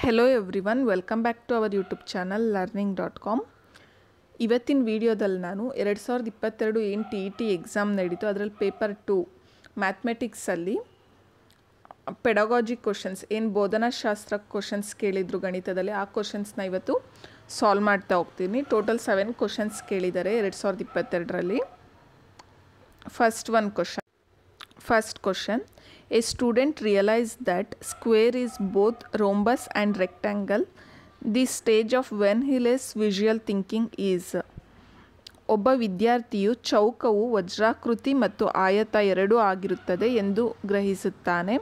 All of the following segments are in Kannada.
Hello everyone welcome back to our YouTube channel learning dot com ಇವತ್ತಿನ ವೀಡಿಯೋದಲ್ಲಿ ನಾನು ಎರಡು ಸಾವಿರದ ಇಪ್ಪತ್ತೆರಡು ಏನು ಟಿ ಇ ಟಿ ಎಕ್ಸಾಮ್ ನಡೀತು ಅದರಲ್ಲಿ ಪೇಪರ್ ಟು ಮ್ಯಾಥ್ಮೆಟಿಕ್ಸಲ್ಲಿ ಪೆಡಗಾಜಿ ಕ್ವಶನ್ಸ್ ಏನು ಬೋಧನಾಶಾಸ್ತ್ರ ಕ್ವಶನ್ಸ್ ಕೇಳಿದರು ಗಣಿತದಲ್ಲಿ, ಆ ಕ್ವಶನ್ಸ್ನ ಇವತ್ತು ಸಾಲ್ವ್ ಮಾಡ್ತಾ ಹೋಗ್ತೀನಿ. ಟೋಟಲ್ ಸೆವೆನ್ ಕ್ವಶನ್ಸ್ ಕೇಳಿದ್ದಾರೆ ಎರಡು ಸಾವಿರದ ಇಪ್ಪತ್ತೆರಡರಲ್ಲಿ. First one question first question. A student realized that square is both rhombus and rectangle. The stage of Van Hilles visual thinking is. ಒಬ್ಬ ವಿದ್ಯಾರ್ಥಿಯು ಚೌಕವು, ವಜ್ರಾಕೃತಿ ಮತ್ತು ಆಯತ ಎರಡೂ ಆಗಿರುತ್ತದೆ ಎಂದು ಗ್ರಹಿಸುತ್ತಾನೆ.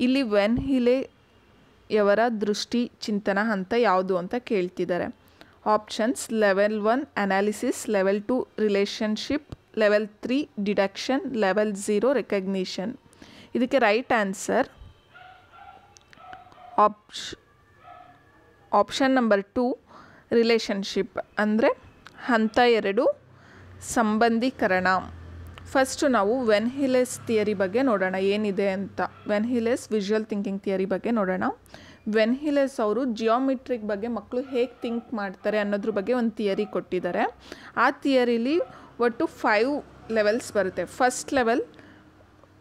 ಇಲ್ಲಿ ವೆನ್ ಹಿಲೆಯವರ ದೃಷ್ಟಿ, ಚಿಂತನ, ಹಂತ ಯಾವುದು ಅಂತ ಕೇಳ್ತಿದ್ದಾರೆ. Options level one analysis level two relationship level three deduction level zero recognition ಇದಕ್ಕೆ right answer ಆಪ್ಷ್ option number two relationship ಅಂದರೆ ಹಂತ ಎರಡು, ಸಂಬಂಧೀಕರಣ. ಫಸ್ಟು ನಾವು ವೆನ್ ಹಿಲೆಸ್ ಥಿಯರಿ ಬಗ್ಗೆ ನೋಡೋಣ, ಏನಿದೆ ಅಂತ. Van Hiele's visual thinking theory ಬಗ್ಗೆ ನೋಡೋಣ. ವೆನ್ ಹಿಲೆಸ್ ಅವರು ಜಿಯೋಮೆಟ್ರಿಕ್ ಬಗ್ಗೆ ಮಕ್ಕಳು ಹೇಗೆ ಥಿಂಕ್ ಮಾಡ್ತಾರೆ ಅನ್ನೋದ್ರ ಬಗ್ಗೆ ಒಂದು ಥಿಯರಿ ಕೊಟ್ಟಿದ್ದಾರೆ. ಆ ಥಿಯರಿಲಿ ಒಟ್ಟು ಫೈವ್ ಲೆವೆಲ್ಸ್ ಬರುತ್ತೆ. ಫಸ್ಟ್ ಲೆವೆಲ್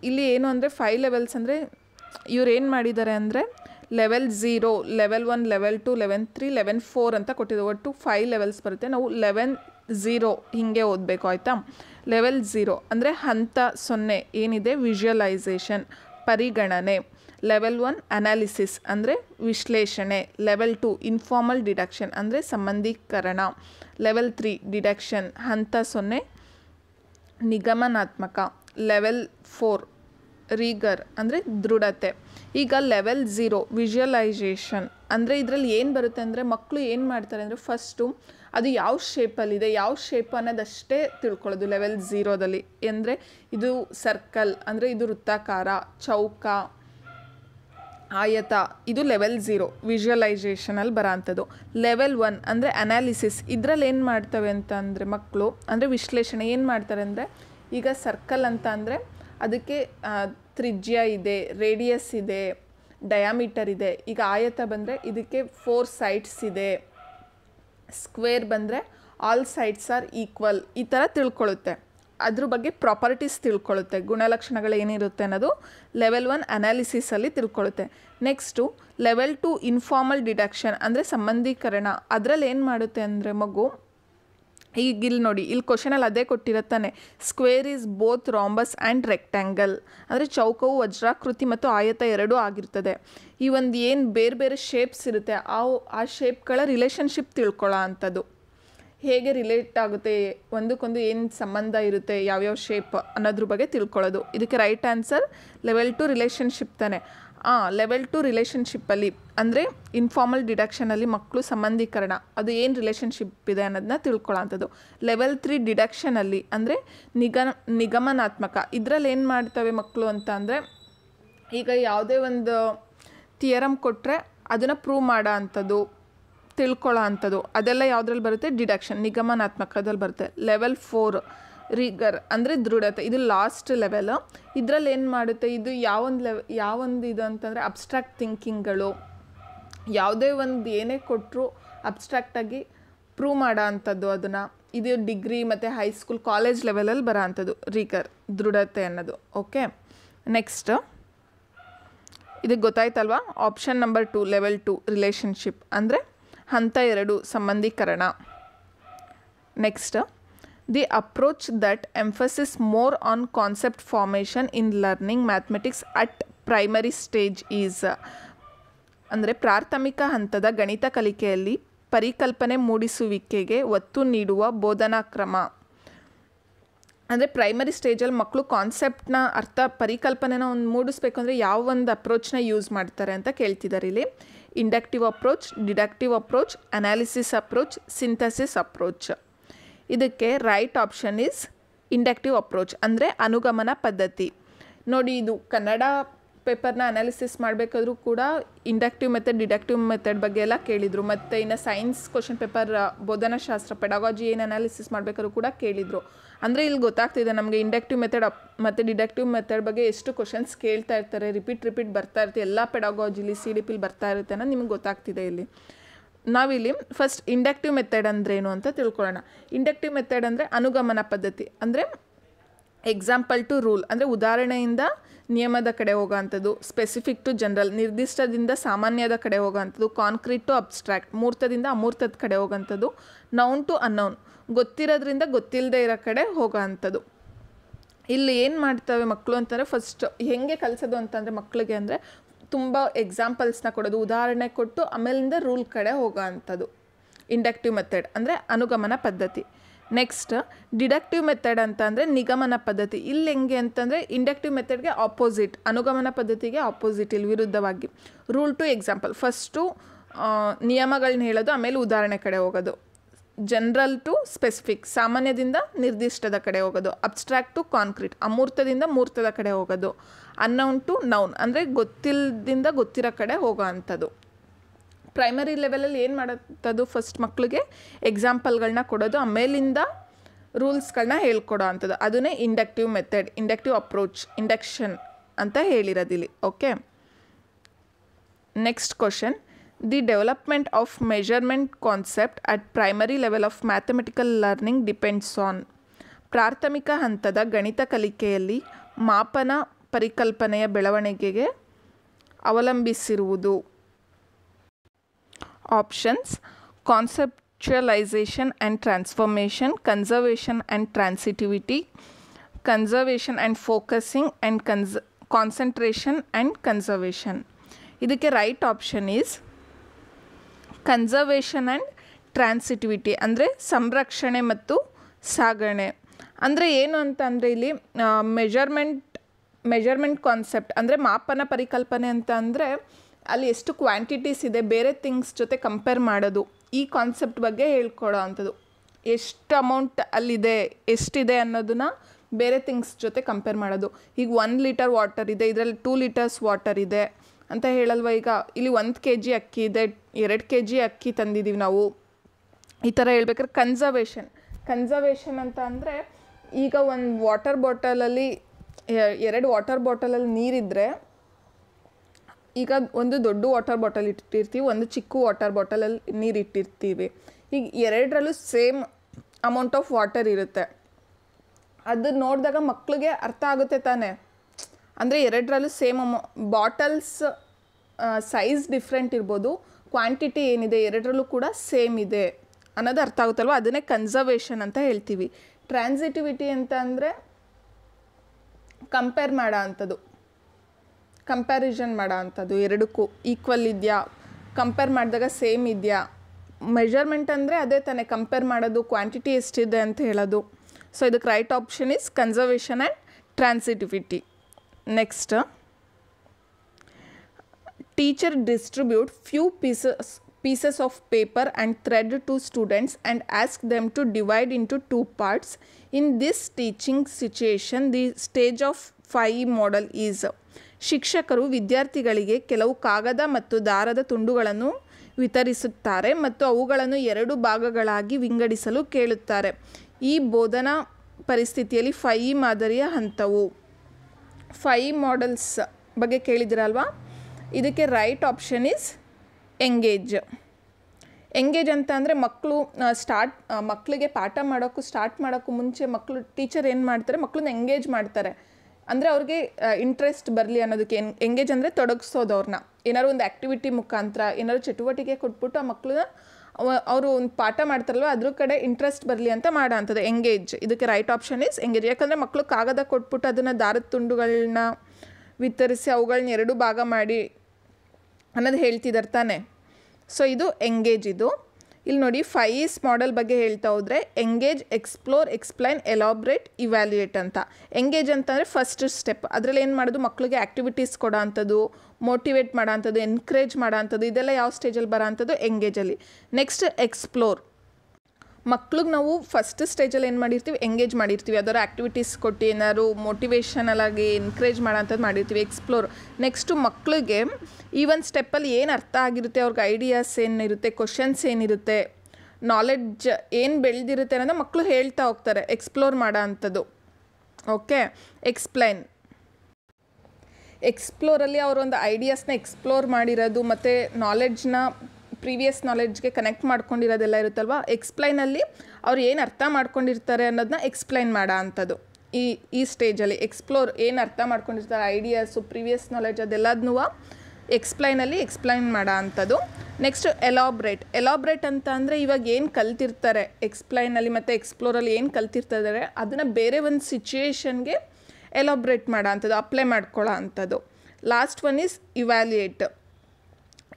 ಇಲ್ಲಿ ಏನು ಅಂದರೆ ಫೈವ್ ಲೆವೆಲ್ಸ್ ಅಂದರೆ ಇವ್ರು ಏನು ಮಾಡಿದ್ದಾರೆ ಅಂದರೆ level zero level one level two level three level four ಅಂತ ಕೊಟ್ಟಿದ್ದು ಒಟ್ಟು ಫೈವ್ ಲೆವೆಲ್ಸ್ ಬರುತ್ತೆ. ನಾವು ಲೆವೆನ್ ಝೀರೋ ಹೀಗೆ ಓದಬೇಕು, ಆಯಿತಾ? ಲೆವೆಲ್ ಝೀರೋ ಅಂದರೆ ಹಂತ ಸೊನ್ನೆ, ಏನಿದೆ? ವಿಜುವಲೈಸೇಷನ್ ಪರಿಗಣನೆ. ಲೆವೆಲ್ ಒನ್ ಅನಾಲಿಸಿಸ್ ಅಂದರೆ ವಿಶ್ಲೇಷಣೆ. ಲೆವೆಲ್ ಟು ಇನ್ಫಾರ್ಮಲ್ ಡಿಡಕ್ಷನ್ ಅಂದರೆ ಸಂಬಂಧೀಕರಣ. ಲೆವೆಲ್ ತ್ರೀ ಡಿಡಕ್ಷನ್ ಹಂತ ಸೊನ್ನೆ, ನಿಗಮನಾತ್ಮಕ. ಲೆವೆಲ್ ಫೋರ್ ರೀಗರ್ ಅಂದರೆ ದೃಢತೆ. ಈಗ ಲೆವೆಲ್ ಝೀರೋ ವಿಜುವಲೈಸೇಷನ್ ಅಂದರೆ ಇದರಲ್ಲಿ ಏನು ಬರುತ್ತೆ ಅಂದರೆ ಮಕ್ಕಳು ಏನು ಮಾಡ್ತಾರೆ ಅಂದರೆ ಫಸ್ಟು ಅದು ಯಾವ ಶೇಪಲ್ಲಿದೆ ಯಾವ ಶೇಪ್ ಅನ್ನೋದಷ್ಟೇ ತಿಳ್ಕೊಳ್ಳೋದು ಲೆವೆಲ್ ಝೀರೋದಲ್ಲಿ ಅಂದರೆ ಇದು ಸರ್ಕಲ್ ಅಂದರೆ ಇದು ವೃತ್ತಾಕಾರ, ಚೌಕ, ಆಯತ, ಇದು ಲೆವೆಲ್ ಝೀರೋ ವಿಜುವಲೈಸೇಷನಲ್ಲಿ ಬರೋಂಥದ್ದು ಲೆವೆಲ್ ಒನ್ ಅಂದರೆ ಅನಾಲಿಸಿಸ್ ಇದರಲ್ಲಿ ಏನು ಮಾಡ್ತವೆ ಅಂತ ಅಂದರೆ ಮಕ್ಕಳು ಅಂದರೆ ವಿಶ್ಲೇಷಣೆ ಏನು ಮಾಡ್ತಾರೆ ಅಂದರೆ ಈಗ ಸರ್ಕಲ್ ಅಂತ ಅಂದರೆ ಅದಕ್ಕೆ ತ್ರಿಜ್ಯ ಇದೆ, ರೇಡಿಯಸ್ ಇದೆ ಡಯಾಮೀಟರ್ ಇದೆ, ಈಗ ಆಯತ ಬಂದರೆ ಇದಕ್ಕೆ ಫೋರ್ ಸೈಡ್ಸ್ ಇದೆ ಸ್ಕ್ವೇರ್ ಬಂದರೆ ಆಲ್ ಸೈಡ್ಸ್ ಆರ್ ಈಕ್ವಲ್ ಈ ಥರ ತಿಳ್ಕೊಳ್ಳುತ್ತೆ. ಅದ್ರ ಬಗ್ಗೆ ಪ್ರಾಪರ್ಟೀಸ್ ತಿಳ್ಕೊಳ್ಳುತ್ತೆ, ಗುಣಲಕ್ಷಣಗಳು ಏನಿರುತ್ತೆ ಅನ್ನೋದು ಲೆವೆಲ್ ಒನ್ ಅನಾಲಿಸಿಸಲ್ಲಿ ತಿಳ್ಕೊಳ್ಳುತ್ತೆ. Next level two informal deduction ಅಂದರೆ ಸಂಬಂಧೀಕರಣ. ಅದರಲ್ಲಿ ಏನು ಮಾಡುತ್ತೆ ಅಂದರೆ ಮಗು ಈಗ ಇಲ್ಲಿ ನೋಡಿ, ಇಲ್ಲಿ ಕ್ವಶನಲ್ಲಿ ಅದೇ ಕೊಟ್ಟಿರತ್ತಾನೆ. Square is both rhombus and rectangle ಅಂದರೆ ಚೌಕವು ವಜ್ರಾಕೃತಿ ಮತ್ತು ಆಯತ ಎರಡೂ ಆಗಿರ್ತದೆ. ಈ ಒಂದು ಏನು ಬೇರೆ ಬೇರೆ ಶೇಪ್ಸ್ ಇರುತ್ತೆ, ಆ ಆ ಶೇಪ್ಗಳ ರಿಲೇಷನ್ಶಿಪ್ ತಿಳ್ಕೊಳ್ಳೋ ಅಂಥದ್ದು. ಹೇಗೆ ರಿಲೇಟ್ ಆಗುತ್ತೆ, ಒಂದಕ್ಕೊಂದು ಏನು ಸಂಬಂಧ ಇರುತ್ತೆ, ಯಾವ್ಯಾವ ಶೇಪ್ ಅನ್ನೋದ್ರ ಬಗ್ಗೆ ತಿಳ್ಕೊಳ್ಳೋದು ಇದಕ್ಕೆ right answer level two relationship ತಾನೆ. ಲೆವೆಲ್ ಟು ರಿಲೇಷನ್ಶಿಪ್ಪಲ್ಲಿ ಅಂದರೆ ಇನ್ಫಾರ್ಮಲ್ ಡಿಡಕ್ಷನಲ್ಲಿ ಮಕ್ಕಳು ಸಂಬಂಧೀಕರಣ, ಅದು ಏನು ರಿಲೇಷನ್ಶಿಪ್ ಇದೆ ಅನ್ನೋದನ್ನ ತಿಳ್ಕೊಳ್ಳೋಂಥದ್ದು ಲೆವೆಲ್ ತ್ರೀ ಡಿಡಕ್ಷನಲ್ಲಿ ಅಂದರೆ ನಿಗ ನಿಗಮನಾತ್ಮಕ, ಇದರಲ್ಲಿ ಏನು ಮಾಡ್ತವೆ ಮಕ್ಕಳು ಅಂತ ಅಂದರೆ, ಈಗ ಯಾವುದೇ ಒಂದು ಥಿಯರಮ್ ಕೊಟ್ಟರೆ ಅದನ್ನು ಪ್ರೂವ್ ಮಾಡೋ ಅಂಥದ್ದು, ತಿಳ್ಕೊಳ್ಳೋ ಅಂಥದ್ದು, ಅದೆಲ್ಲ ಯಾವುದ್ರಲ್ಲಿ ಬರುತ್ತೆ? ಡಿಡಕ್ಷನ್ ನಿಗಮನಾತ್ಮಕದಲ್ಲಿ ಬರುತ್ತೆ. ಲೆವೆಲ್ ಫೋರ್ ರಿಗರ್ ಅಂದರೆ ದೃಢತೆ, ಇದು ಲಾಸ್ಟ್ ಲೆವೆಲ್ ಇದರಲ್ಲಿ ಏನು ಮಾಡುತ್ತೆ? ಇದು ಯಾವೊಂದು ಲೆವ್ ಯಾವೊಂದು ಇದು ಅಂತಂದರೆ ಅಬ್ಸ್ಟ್ರಾಕ್ಟ್ ಥಿಂಕಿಂಗ್ಗಳು ಯಾವುದೇ ಒಂದು ಏನೇ ಕೊಟ್ಟರು ಅಬ್ಸ್ಟ್ರಾಕ್ಟಾಗಿ ಪ್ರೂವ್ ಮಾಡೋ ಅಂಥದ್ದು ಅದನ್ನು. ಇದು ಡಿಗ್ರಿ ಮತ್ತು ಹೈಸ್ಕೂಲ್ ಕಾಲೇಜ್ ಲೆವೆಲಲ್ಲಿ ಬರೋ ಅಂಥದ್ದು ರಿಗರ್, ದೃಢತೆ ಅನ್ನೋದು. ಓಕೆ ನೆಕ್ಸ್ಟ್ ಇದಕ್ಕೆ ಗೊತ್ತಾಯ್ತಲ್ವಾ? Option number two level two relationship ಅಂದರೆ ಹಂತ ಎರಡು, ಸಂಬಂಧೀಕರಣ. Next the approach that emphasis more on concept formation in learning mathematics at primary stage is ಅಂದರೆ ಪ್ರಾಥಮಿಕ ಹಂತದ ಗಣಿತ ಕಲಿಕೆಯಲ್ಲಿ ಪರಿಕಲ್ಪನೆ ಮೂಡಿಸುವಿಕೆಗೆ ಒತ್ತು ನೀಡುವ ಬೋಧನಾ ಕ್ರಮ. ಅಂದರೆ ಪ್ರೈಮರಿ ಸ್ಟೇಜಲ್ಲಿ ಮಕ್ಕಳು ಕಾನ್ಸೆಪ್ಟ್ನ ಅರ್ಥ ಪರಿಕಲ್ಪನೆನ ಒಂದು ಮೂಡಿಸ್ಬೇಕು ಅಂದರೆ ಯಾವ ಒಂದು ಅಪ್ರೋಚ್ನ ಯೂಸ್ ಮಾಡ್ತಾರೆ ಅಂತ ಕೇಳ್ತಿದ್ದಾರೆ ಇಲ್ಲಿ. Inductive approach deductive approach analysis approach synthesis approach ಇದಕ್ಕೆ right option is inductive approach ಅಂದರೆ ಅನುಗಮನ ಪದ್ಧತಿ. ನೋಡಿ, ಇದು ಕನ್ನಡ ಪೇಪರ್ನ ಅನಾಲಿಸಿಸ್ ಮಾಡಬೇಕಾದ್ರೂ ಕೂಡ ಇಂಡಕ್ಟಿವ್ ಮೆಥಡ್ ಡಿಡಕ್ಟಿವ್ ಮೆಥಡ್ ಬಗ್ಗೆ ಎಲ್ಲ ಕೇಳಿದರು. ಮತ್ತು ಇನ್ನು ಸೈನ್ಸ್ ಕ್ವಶನ್ ಪೇಪರ್ ಬೋಧನಾಶಾಸ್ತ್ರ ಪೆಡಗಾಜಿ ಏನು ಅನಾಲಿಸಿಸ್ ಮಾಡಬೇಕಾದ್ರೂ ಕೂಡ ಕೇಳಿದರು. ಅಂದರೆ ಇಲ್ಲಿ ಗೊತ್ತಾಗ್ತಿದೆ ನಮಗೆ ಇಂಡಕ್ಟಿವ್ ಮೆಥಡ್ ಅಪ್, ಮತ್ತು ಡಿಡಕ್ಟಿವ್ ಮೆಥಡ್ ಬಗ್ಗೆ ಎಷ್ಟು ಕ್ವಶನ್ಸ್ ಕೇಳ್ತಾ ಇರ್ತಾರೆ ರಿಪೀಟ್ ರಿಪೀಟ್ ಬರ್ತಾ ಇರುತ್ತೆ, ಎಲ್ಲ ಪೆಡಾಗಾಜಿಲಿ ಸಿ ಡಿ ಪಿಲಿ ಬರ್ತಾ ಇರುತ್ತೆ ಅನ್ನೋದು ನಿಮ್ಗೆ ಗೊತ್ತಾಗ್ತಿದೆ ಇಲ್ಲಿ. ನಾವಿಲ್ಲಿ ಫಸ್ಟ್ ಇಂಡಕ್ಟಿವ್ ಮೆಥಡ್ ಅಂದ್ರೇನು ಅಂತ ತಿಳ್ಕೊಳ್ಳೋಣ. ಇಂಡಕ್ಟಿವ್ ಮೆಥಡ್ ಅಂದರೆ ಅನುಗಮನ ಪದ್ಧತಿ. ಅಂದರೆ ಎಕ್ಸಾಂಪಲ್ ಟು ರೂಲ್ ಅಂದರೆ ಉದಾಹರಣೆಯಿಂದ ನಿಯಮದ ಕಡೆ ಹೋಗೋವಂಥದ್ದು ಸ್ಪೆಸಿಫಿಕ್ ಟು ಜನರಲ್ ನಿರ್ದಿಷ್ಟದಿಂದ ಸಾಮಾನ್ಯದ ಕಡೆ ಹೋಗೋವಂಥದ್ದು ಕಾಂಕ್ರೀಟ್ ಟು ಅಬ್ಸ್ಟ್ರಾಕ್ಟ್ ಮೂರ್ತದಿಂದ ಅಮೂರ್ತದ ಕಡೆ ಹೋಗೋವಂಥದ್ದು ನೌನ್ ಟು ಅನ್ನೌನ್ ಗೊತ್ತಿರೋದ್ರಿಂದ ಗೊತ್ತಿಲ್ಲದೆ ಇರೋ ಕಡೆ ಹೋಗೋವಂಥದ್ದು ಇಲ್ಲಿ ಏನು ಮಾಡ್ತವೆ ಮಕ್ಕಳು ಅಂತಂದರೆ ಫಸ್ಟ್ ಹೆಂಗೆ ಕಲಿಸೋದು ಅಂತಂದರೆ ಮಕ್ಕಳಿಗೆ ಅಂದರೆ ತುಂಬ ಎಕ್ಸಾಂಪಲ್ಸ್ನ ಕೊಡೋದು. ಉದಾಹರಣೆ ಕೊಟ್ಟು ಆಮೇಲಿಂದ ರೂಲ್ ಕಡೆ ಹೋಗೋ ಅಂಥದ್ದು. ಇಂಡಕ್ಟಿವ್ ಮೆಥಡ್ ಅಂದರೆ ಅನುಗಮನ ಪದ್ಧತಿ. ನೆಕ್ಸ್ಟ್ ಡಿಡಕ್ಟಿವ್ ಮೆಥಡ್ ಅಂತ ಅಂದರೆ ನಿಗಮನ ಪದ್ಧತಿ. ಇಲ್ಲಿ ಹೆಂಗೆ ಅಂತಂದರೆ ಇಂಡಕ್ಟಿವ್ ಮೆಥಡ್ಗೆ ಆಪೋಸಿಟ್ ಅನುಗಮನ ಪದ್ಧತಿಗೆ ಆಪೋಸಿಟ್ ಇಲ್ಲಿ ವಿರುದ್ಧವಾಗಿ. ರೂಲ್ ಟು ಎಕ್ಸಾಂಪಲ್ ಫಸ್ಟು ನಿಯಮಗಳನ್ನ ಹೇಳೋದು, ಆಮೇಲೆ ಉದಾಹರಣೆ ಕಡೆ ಹೋಗೋದು. ಜನರಲ್ ಟು ಸ್ಪೆಸಿಫಿಕ್ ಸಾಮಾನ್ಯದಿಂದ ನಿರ್ದಿಷ್ಟದ ಕಡೆ ಹೋಗೋದು. ಅಬ್ಸ್ಟ್ರಾಕ್ಟ್ ಟು ಕಾಂಕ್ರೀಟ್ ಅಮೂರ್ತದಿಂದ ಮೂರ್ತದ ಕಡೆ ಹೋಗೋದು. ಅನ್ನೌನ್ ಟು ನೌನ್ ಅಂದರೆ ಗೊತ್ತಿಲ್ಲದಿಂದ ಗೊತ್ತಿರೋ ಕಡೆ ಹೋಗೋ ಅಂಥದ್ದು. ಪ್ರೈಮರಿ ಲೆವೆಲಲ್ಲಿ ಏನು ಮಾಡೋಂಥದ್ದು ಫಸ್ಟ್ ಮಕ್ಕಳಿಗೆ ಎಕ್ಸಾಂಪಲ್ಗಳನ್ನ ಕೊಡೋದು. ಆಮೇಲಿಂದ ರೂಲ್ಸ್ಗಳನ್ನ ಹೇಳ್ಕೊಡೋ ಅಂಥದ್ದು. ಅದನ್ನೇ inductive method inductive approach induction ಅಂತ ಹೇಳಿರೋದಿಲ್ಲಿ. Okay next question the development of measurement concept at primary level of mathematical learning depends on ಪ್ರಾಥಮಿಕ ಹಂತದ ಗಣಿತ ಕಲಿಕೆಯಲ್ಲಿ ಮಾಪನ ಪರಿಕಲ್ಪನೆಯ ಬೆಳವಣಿಗೆಗೆ ಅವಲಂಬಿಸಿರುವುದು. Options conceptualisation and transformation conservation and transitivity conservation and focusing and ಕನ್ಸ್ ಕಾನ್ಸಂಟ್ರೇಷನ್ ಆ್ಯಂಡ್ ಕನ್ಸರ್ವೇಷನ್ ಇದಕ್ಕೆ right option is conservation and transitivity ಅಂದರೆ ಸಂರಕ್ಷಣೆ ಮತ್ತು ಸಾಗಣೆ. ಅಂದರೆ ಏನು ಅಂತ ಅಂದರೆ ಇಲ್ಲಿ ಮೆಜರ್ಮೆಂಟ್ ಮೆಜರ್ಮೆಂಟ್ ಕಾನ್ಸೆಪ್ಟ್ ಅಂದರೆ ಮಾಪನ ಪರಿಕಲ್ಪನೆ ಅಂತ ಅಂದರೆ ಅಲ್ಲಿ ಎಷ್ಟು ಕ್ವಾಂಟಿಟೀಸ್ ಇದೆ, ಬೇರೆ ಥಿಂಗ್ಸ್ ಜೊತೆ ಕಂಪೇರ್ ಮಾಡೋದು. ಈ ಕಾನ್ಸೆಪ್ಟ್ ಬಗ್ಗೆ ಹೇಳ್ಕೊಡೋ ಅಂಥದ್ದು. ಎಷ್ಟು ಅಮೌಂಟ್ ಅಲ್ಲಿದೆ, ಎಷ್ಟಿದೆ ಅನ್ನೋದನ್ನು ಬೇರೆ ಥಿಂಗ್ಸ್ ಜೊತೆ ಕಂಪೇರ್ ಮಾಡೋದು. ಈಗ ಒನ್ ಲೀಟರ್ ವಾಟರ್ ಇದೆ, ಇದರಲ್ಲಿ ಟೂ ಲೀಟರ್ಸ್ ವಾಟರ್ ಇದೆ. ಅಂತ ಹೇಳಲ್ವ? ಈಗ ಇಲ್ಲಿ ಒಂದು ಕೆ ಜಿ ಅಕ್ಕಿ ಇದೆ, ಎರಡು ಕೆ ಜಿ ಅಕ್ಕಿ ತಂದಿದ್ದೀವಿ ನಾವು. ಈ ಥರ ಹೇಳ್ಬೇಕಾದ್ರೆ ಕನ್ಸರ್ವೇಷನ್ ಕನ್ಸರ್ವೇಷನ್ ಅಂತ ಅಂದರೆ ಈಗ ಒಂದು ವಾಟರ್ ಬಾಟಲಲ್ಲಿ ಎರಡು ವಾಟರ್ ಬಾಟಲಲ್ಲಿ ನೀರಿದ್ದರೆ ಈಗ ಒಂದು ದೊಡ್ಡ ವಾಟರ್ ಬಾಟಲ್ ಇಟ್ಟಿರ್ತೀವಿ, ಒಂದು ಚಿಕ್ಕ ವಾಟರ್ ಬಾಟಲಲ್ಲಿ ನೀರು ಇಟ್ಟಿರ್ತೀವಿ. ಈಗ ಎರಡರಲ್ಲೂ ಸೇಮ್ ಅಮೌಂಟ್ ಆಫ್ ವಾಟರ್ ಇರುತ್ತೆ. ಅದನ್ನ ನೋಡಿದಾಗ ಮಕ್ಕಳಿಗೆ ಅರ್ಥ ಆಗುತ್ತೆ ತಾನೇ? ಅಂದರೆ ಎರಡರಲ್ಲೂ ಸೇಮ್ ಅಮೌ ಬಾಟಲ್ಸ್ ಸೈಜ್ ಡಿಫ್ರೆಂಟ್ ಇರ್ಬೋದು. ಕ್ವಾಂಟಿಟಿ ಏನಿದೆ ಎರಡರಲ್ಲೂ ಕೂಡ ಸೇಮ್ ಇದೆ ಅನ್ನೋದು ಅರ್ಥ ಆಗುತ್ತಲ್ವ? ಅದನ್ನೇ ಕನ್ಸರ್ವೇಷನ್ ಅಂತ ಹೇಳ್ತೀವಿ. ಟ್ರಾನ್ಸಿಟಿವಿಟಿ ಅಂತ ಅಂದರೆ ಕಂಪೇರ್ ಮಾಡೋ ಅಂಥದ್ದು ಕಂಪ್ಯಾರಿಸನ್ ಮಾಡೋ ಅಂಥದ್ದು ಎರಡಕ್ಕೂ ಈಕ್ವಲ್ ಇದೆಯಾ? ಕಂಪೇರ್ ಮಾಡಿದಾಗ ಸೇಮ್ ಇದೆಯಾ? ಮೆಷರ್ಮೆಂಟ್ ಅಂದರೆ ಅದೇ ತಾನೇ. ಕಂಪೇರ್ ಮಾಡೋದು ಕ್ವಾಂಟಿಟಿ ಎಷ್ಟಿದೆ ಅಂತ ಹೇಳೋದು. ಸೊ ಇದಕ್ಕೆ right option is conservation and transitivity next teacher distribute few pieces pieces of paper and thread to students and ask them to divide into two parts. In this teaching situation, the stage of 5 model is ಶಿಕ್ಷಕರು ವಿದ್ಯಾರ್ಥಿಗಳಿಗೆ ಕೆಲವು ಕಾಗದ ಮತ್ತು ದಾರದ ತುಂಡುಗಳನ್ನು ವಿತರಿಸುತ್ತಾರೆ ಮತ್ತು ಅವುಗಳನ್ನು ಎರಡು ಭಾಗಗಳಾಗಿ ವಿಂಗಡಿಸಲು ಕೇಳುತ್ತಾರೆ ಈ ಬೋಧನಾ ಪರಿಸ್ಥಿತಿಯಲ್ಲಿ ಫೈ ಮಾದರಿಯ ಹಂತವು ಫೈ ಮಾಡಲ್ಸ್ ಬಗ್ಗೆ ಕೇಳಿದಿರಲ್ವಾ ಇದಕ್ಕೆ right option is engage engage ಅಂತ ಅಂದರೆ ಮಕ್ಕಳು ಸ್ಟಾರ್ಟ್ ಮಕ್ಕಳಿಗೆ ಪಾಠ ಮಾಡೋಕ್ಕೂ ಸ್ಟಾರ್ಟ್ ಮಾಡೋಕ್ಕೂ ಮುಂಚೆ ಮಕ್ಕಳು ಟೀಚರ್ ಏನು ಮಾಡ್ತಾರೆ? ಮಕ್ಕಳನ್ನ ಎಂಗೇಜ್ ಮಾಡ್ತಾರೆ. ಅಂದರೆ ಅವ್ರಿಗೆ ಇಂಟ್ರೆಸ್ಟ್ ಬರಲಿ ಅನ್ನೋದಕ್ಕೆ ಎನ್ ಎಂಗೇಜ್ ಅಂದರೆ ತೊಡಗಿಸೋದು ಅವ್ರನ್ನ ಏನಾದ್ರು ಒಂದು ಆ್ಯಕ್ಟಿವಿಟಿ ಮುಖಾಂತರ, ಏನಾದ್ರು ಚಟುವಟಿಕೆ ಕೊಟ್ಬಿಟ್ಟು ಆ ಮಕ್ಕಳನ್ನ ಅವರು ಒಂದು ಪಾಠ ಮಾಡ್ತಾರಲ್ವ, ಅದ್ರ ಕಡೆ ಇಂಟ್ರೆಸ್ಟ್ ಬರಲಿ ಅಂತ ಮಾಡೋ ಅಂಥದ್ದು ಎಂಗೇಜ್ ಇದಕ್ಕೆ ರೈಟ್ ಆಪ್ಷನ್ ಇಸ್ ಎಂಗೇಜ್ ಯಾಕಂದರೆ ಮಕ್ಕಳು ಕಾಗದ ಕೊಟ್ಬಿಟ್ಟು ಅದನ್ನು ದಾರದ ತುಂಡುಗಳನ್ನ ವಿತರಿಸಿ ಅವುಗಳನ್ನ ಎರಡು ಭಾಗ ಮಾಡಿ ಅನ್ನೋದು ಹೇಳ್ತಿದ್ದಾರೆ ತಾನೆ. ಸೊ ಇದು ಎಂಗೇಜ್ ಇದು. ಇಲ್ಲಿ ನೋಡಿ ಫೈಸ್ ಮಾಡೆಲ್ ಬಗ್ಗೆ ಹೇಳ್ತಾ ಹೋದರೆ engage explore explain elaborate evaluate ಅಂತ. ಎಂಗೇಜ್ ಅಂತಂದರೆ ಫಸ್ಟ್ ಸ್ಟೆಪ್ ಅದರಲ್ಲಿ ಏನು ಮಾಡೋದು? ಮಕ್ಕಳಿಗೆ ಆ್ಯಕ್ಟಿವಿಟೀಸ್ ಕೊಡೋ ಅಂಥದ್ದು ಮೋಟಿವೇಟ್ ಮಾಡೋ ಅಂಥದ್ದು ಎನ್ಕರೇಜ್ ಮಾಡೋ ಅಂಥದ್ದು, ಇದೆಲ್ಲ ಯಾವ ಸ್ಟೇಜಲ್ಲಿ ಬರೋ ಅಂಥದ್ದು? ಎಂಗೇಜಲ್ಲಿ ನೆಕ್ಸ್ಟ್ ಎಕ್ಸ್ಪ್ಲೋರ್ ಮಕ್ಳಿಗೆ ನಾವು ಫಸ್ಟ್ ಸ್ಟೇಜಲ್ಲಿ ಏನು ಮಾಡಿರ್ತೀವಿ ಎಂಗೇಜ್ ಮಾಡಿರ್ತೀವಿ. ಅದರ ಆ್ಯಕ್ಟಿವಿಟೀಸ್ ಕೊಟ್ಟು ಏನಾದ್ರು ಮೋಟಿವೇಶನಲ್ ಆಗಿ ಎನ್ಕರೇಜ್ ಮಾಡೋಂಥದ್ದು ಮಾಡಿರ್ತೀವಿ ಎಕ್ಸ್ಪ್ಲೋರ್ ನೆಕ್ಸ್ಟು ಮಕ್ಕಳಿಗೆ ಈ ಒಂದು ಸ್ಟೆಪ್ಪಲ್ಲಿ ಏನು ಅರ್ಥ ಆಗಿರುತ್ತೆ, ಅವ್ರಿಗೆ ಐಡಿಯಾಸ್ ಏನಿರುತ್ತೆ ಕ್ವಶನ್ಸ್ ಏನಿರುತ್ತೆ ನಾಲೆಡ್ಜ್ ಏನು ಬೆಳೆದಿರುತ್ತೆ ಅನ್ನೋದು ಮಕ್ಕಳು ಹೇಳ್ತಾ ಹೋಗ್ತಾರೆ. ಎಕ್ಸ್ಪ್ಲೋರ್ ಮಾಡೋ ಅಂಥದ್ದು ಓಕೆ ಎಕ್ಸ್ಪ್ಲೈನ್ ಎಕ್ಸ್ಪ್ಲೋರಲ್ಲಿ ಅವರೊಂದು ಐಡಿಯಾಸ್ನ ಎಕ್ಸ್ಪ್ಲೋರ್ ಮಾಡಿರೋದು ಮತ್ತು ನಾಲೆಡ್ಜ್ನ ಪ್ರೀವಿಯಸ್ ನಾಲೆಡ್ಜ್ಗೆ ಕನೆಕ್ಟ್ ಮಾಡ್ಕೊಂಡಿರೋದೆಲ್ಲ ಇರುತ್ತಲ್ವ? ಎಕ್ಸ್ಪ್ಲೈನಲ್ಲಿ ಅವ್ರು ಏನು ಅರ್ಥ ಮಾಡ್ಕೊಂಡಿರ್ತಾರೆ ಅನ್ನೋದನ್ನ ಎಕ್ಸ್ಪ್ಲೈನ್ ಮಾಡೋ ಅಂಥದ್ದು ಈ ಈ ಸ್ಟೇಜಲ್ಲಿ ಎಕ್ಸ್ಪ್ಲೋರ್ ಏನು ಅರ್ಥ ಮಾಡ್ಕೊಂಡಿರ್ತಾರೆ ಐಡಿಯಾಸು ಪ್ರೀವಿಯಸ್ ನಾಲೆಡ್ಜ್ ಅದೆಲ್ಲದನ್ನೂ ಎಕ್ಸ್ಪ್ಲೈನಲ್ಲಿ ಎಕ್ಸ್ಪ್ಲೈನ್ ಮಾಡೋ ಅಂಥದ್ದು ನೆಕ್ಸ್ಟ್ ಎಲಾಬ್ರೇಟ್ ಎಲಾಬ್ರೇಟ್ ಅಂತ ಅಂದರೆ ಇವಾಗ ಏನು ಕಲ್ತಿರ್ತಾರೆ? ಎಕ್ಸ್ಪ್ಲೈನಲ್ಲಿ ಮತ್ತು ಎಕ್ಸ್ಪ್ಲೋರಲ್ಲಿ ಏನು ಕಲ್ತಿರ್ತಾರೆ? ಅದನ್ನು ಬೇರೆ ಒಂದು ಸಿಚುಯೇಷನ್ಗೆ ಎಲಾಬ್ರೇಟ್ ಮಾಡೋ ಅಂಥದ್ದು ಅಪ್ಲೈ ಮಾಡ್ಕೊಳ್ಳೋ ಅಂಥದ್ದು last one is evaluate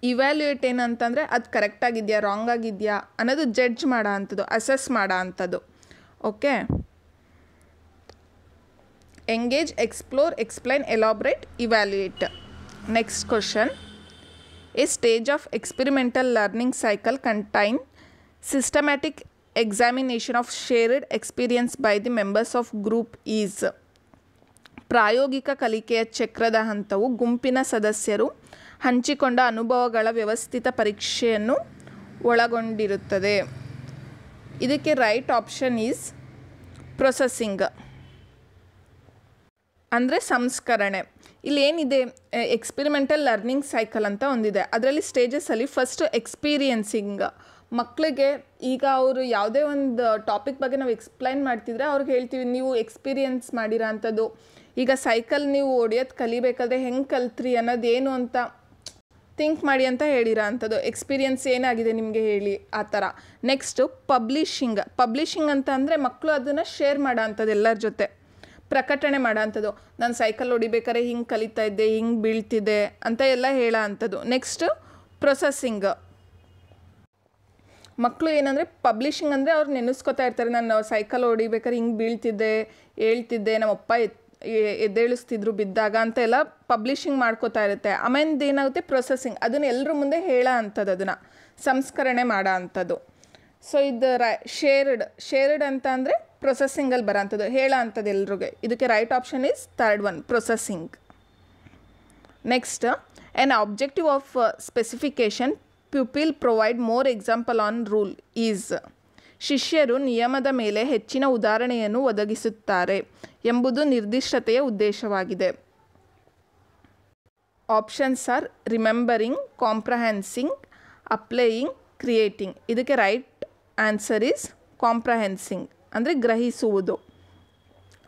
evaluate ಏನಂತಂದರೆ ಅದು ಕರೆಕ್ಟಾಗಿದೆಯಾ ರಾಂಗ್ ಆಗಿದೆಯಾ ಅನ್ನೋದು ಜಡ್ಜ್ ಮಾಡೋ ಅಂಥದ್ದು ಅಸೆಸ್ ಮಾಡೋ ಅಂಥದ್ದು okay engage explore explain elaborate evaluate next question a stage of experimental learning cycle contain systematic examination of shared experience by the members of group is ಪ್ರಾಯೋಗಿಕ ಕಲಿಕೆಯ ಚಕ್ರದ ಹಂತವು ಗುಂಪಿನ ಸದಸ್ಯರು ಹಂಚಿಕೊಂಡ ಅನುಭವಗಳ ವ್ಯವಸ್ಥಿತ ಪರೀಕ್ಷೆಯನ್ನು ಒಳಗೊಂಡಿರುತ್ತದೆ. ಇದಕ್ಕೆ ರೈಟ್ ಆಪ್ಷನ್ ಈಸ್ ಪ್ರೊಸೆಸಿಂಗ್ ಅಂದರೆ ಸಂಸ್ಕರಣೆ. ಇಲ್ಲಿ ಏನಿದೆ? ಎಕ್ಸ್ಪೆರಿಮೆಂಟಲ್ ಲರ್ನಿಂಗ್ ಸೈಕಲ್ ಅಂತ ಒಂದಿದೆ. ಅದರಲ್ಲಿ ಸ್ಟೇಜಸಲ್ಲಿ ಫಸ್ಟ್ ಎಕ್ಸ್ಪೀರಿಯನ್ಸಿಂಗ್ ಮಕ್ಕಳಿಗೆ ಈಗ ಅವರು ಯಾವುದೇ ಒಂದು ಟಾಪಿಕ್ ಬಗ್ಗೆ ನಾವು ಎಕ್ಸ್ಪ್ಲೈನ್ ಮಾಡ್ತಿದ್ರೆ ಅವ್ರಿಗೆ ಹೇಳ್ತೀವಿ, ನೀವು ಎಕ್ಸ್ಪೀರಿಯನ್ಸ್ ಮಾಡಿರೋ ಅಂಥದ್ದು. ಈಗ ಸೈಕಲ್ ನೀವು ಒಡೆಯೋದು ಕಲಿಬೇಕಾದ್ರೆ ಹೆಂಗೆ ಕಲ್ತ್ರಿ ಅನ್ನೋದು ಏನು ಅಂತ. ಥಿಂಕ್ ಮಾಡಿ ಅಂತ ಹೇಳಿರೋ ಅಂಥದ್ದು ಎಕ್ಸ್ಪೀರಿಯನ್ಸ್ ಏನಾಗಿದೆ ನಿಮಗೆ ಹೇಳಿ ಆ ಥರ ನೆಕ್ಸ್ಟು ಪಬ್ಲಿಷಿಂಗ್ ಪಬ್ಲಿಷಿಂಗ್ ಅಂತ ಅಂದರೆ ಮಕ್ಕಳು ಅದನ್ನು ಶೇರ್ ಮಾಡೋ ಅಂಥದ್ದು ಎಲ್ಲರ ಜೊತೆ. ಪ್ರಕಟಣೆ ಮಾಡೋ ಅಂಥದ್ದು ನಾನು ಸೈಕಲ್ ಹೊಡಿಬೇಕಾದ್ರೆ ಹಿಂಗೆ ಕಲಿತಾ ಇದ್ದೆ, ಹಿಂಗೆ ಬೀಳ್ತಿದ್ದೆ ಅಂತ ಎಲ್ಲ ಹೇಳೋ ಅಂಥದ್ದು ನೆಕ್ಸ್ಟು ಪ್ರೊಸೆಸಿಂಗ್ ಮಕ್ಕಳು ಏನಂದರೆ ಪಬ್ಲಿಷಿಂಗ್ ಅಂದರೆ ಅವ್ರು ನೆನೆಸ್ಕೊತಾ ಇರ್ತಾರೆ. ನಾನು ಸೈಕಲ್ ಹೊಡಿಬೇಕಾದ್ರೆ ಹಿಂಗೆ ಬೀಳ್ತಿದ್ದೆ, ಹೇಳ್ತಿದ್ದೆ, ನಮ್ಮಪ್ಪ ಎತ್ ಎದ್ದೇಳಿಸ್ತಿದ್ರು ಬಿದ್ದಾಗ ಅಂತ ಎಲ್ಲ ಪಬ್ಲಿಷಿಂಗ್ ಮಾಡ್ಕೋತಾ ಇರುತ್ತೆ. ಆಮೇಲೆ ಏನಾಗುತ್ತೆ? ಪ್ರೊಸೆಸಿಂಗ್ ಅದನ್ನು ಎಲ್ಲರ ಮುಂದೆ ಹೇಳೋ ಅಂಥದ್ದು ಅದನ್ನು. ಸಂಸ್ಕರಣೆ ಮಾಡೋ ಅಂಥದ್ದು ಸೊ ಇದು ರೈ ಶೇರ್ಡ್ ಶೇರ್ಡ್ ಅಂತ ಅಂದರೆ ಪ್ರೊಸೆಸಿಂಗಲ್ಲಿ ಬರೋ ಅಂಥದ್ದು ಹೇಳೋ ಅಂಥದ್ದು ಎಲ್ರಿಗೆ. ಇದಕ್ಕೆ right option is third one processing next an objective of specification pupil provide more example on rule is ಶಿಷ್ಯರು ನಿಯಮದ ಮೇಲೆ ಹೆಚ್ಚಿನ ಉದಾಹರಣೆಯನ್ನು ಒದಗಿಸುತ್ತಾರೆ ಎಂಬುದು ನಿರ್ದಿಷ್ಟತೆಯ ಉದ್ದೇಶವಾಗಿದೆ. Options are remembering comprehending applying creating ಇದಕ್ಕೆ ರೈಟ್ ಆನ್ಸರ್ ಈಸ್ ಕಾಂಪ್ರಹೆನ್ಸಿಂಗ್ ಅಂದರೆ ಗ್ರಹಿಸುವುದು.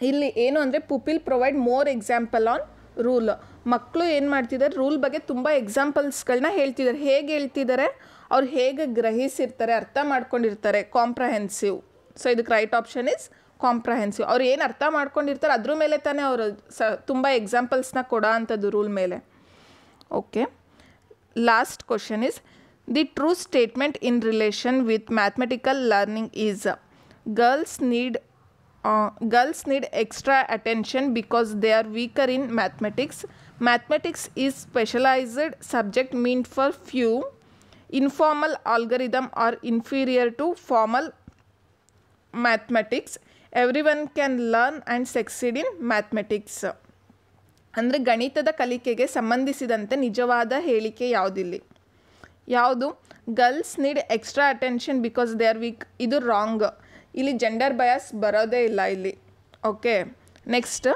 ಇಲ್ಲಿ ಏನು ಅಂದರೆ pupil provide more example on rule ಮಕ್ಕಳು ಏನು ಮಾಡ್ತಿದ್ದಾರೆ? ರೂಲ್ ಬಗ್ಗೆ ತುಂಬ ಎಕ್ಸಾಂಪಲ್ಸ್ಗಳನ್ನ ಹೇಳ್ತಿದ್ದಾರೆ. ಹೇಗೆ ಹೇಳ್ತಿದ್ದಾರೆ? ಅವ್ರು ಹೇಗೆ ಗ್ರಹಿಸಿರ್ತಾರೆ, ಅರ್ಥ ಮಾಡ್ಕೊಂಡಿರ್ತಾರೆ ಕಾಂಪ್ರಹೆನ್ಸಿವ್ ಸೊ ಇದಕ್ಕೆ ರೈಟ್ ಆಪ್ಷನ್ ಇಸ್ ಕಾಂಪ್ರಹೆನ್ಸಿವ್ ಅವ್ರು ಏನು ಅರ್ಥ ಮಾಡ್ಕೊಂಡಿರ್ತಾರೆ, ಅದ್ರ ಮೇಲೆ ತಾನೇ ಅವರು ಸ, ತುಂಬ ಎಕ್ಸಾಂಪಲ್ಸ್ನ ಕೊಡೋ ಅಂಥದ್ದು ರೂಲ್ ಮೇಲೆ. Okay last question is the true statement in relation with mathematical learning is girls need girls need extra attention because they are weaker in mathematics mathematics is specialised subject mean for few informal algorithm are inferior to formal mathematics. Everyone can learn and succeed in mathematics ಅಂದರೆ ಗಣಿತದ ಕಲಿಕೆಗೆ ಸಂಬಂಧಿಸಿದಂತೆ ನಿಜವಾದ ಹೇಳಿಕೆ ಯಾವುದಿಲ್ಲ? ಯಾವುದು? Girls need extra attention because they are weak ಇದು ರಾಂಗ್ ಇಲ್ಲಿ ಜೆಂಡರ್ ಬಯಾಸ್ ಬರೋದೇ ಇಲ್ಲ ಇಲ್ಲಿ. Okay next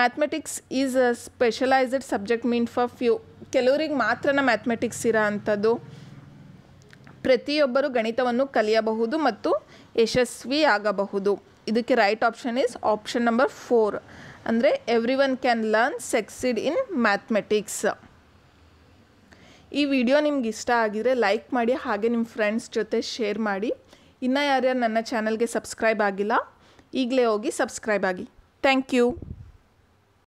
mathematics is a specialised subject mean for few ಕೆಲವರಿಗೆ ಮಾತ್ರನ ಮ್ಯಾಥಮೆಟಿಕ್ಸ್ ಇರೋ ಅಂಥದ್ದು ಪ್ರತಿಯೊಬ್ಬರು ಗಣಿತವನ್ನು ಕಲಿಯಬಹುದು ಮತ್ತು ಯಶಸ್ವಿ ಆಗಬಹುದು ಇದಕ್ಕೆ right option is option number four ಅಂದರೆ everyone can learn succeed in mathematics ಈ ವಿಡಿಯೋ ನಿಮ್ಗೆ ಇಷ್ಟ ಆಗಿದರೆ ಲೈಕ್ ಮಾಡಿ, ಹಾಗೆ ನಿಮ್ಮ ಫ್ರೆಂಡ್ಸ್ ಜೊತೆ ಶೇರ್ ಮಾಡಿ. ಇನ್ನೂ ಯಾರ್ಯಾರು ನನ್ನ ಚಾನಲ್ಗೆ ಸಬ್ಸ್ಕ್ರೈಬ್ ಆಗಿಲ್ಲ, ಈಗಲೇ ಹೋಗಿ ಸಬ್ಸ್ಕ್ರೈಬ್ ಆಗಿ. Thank you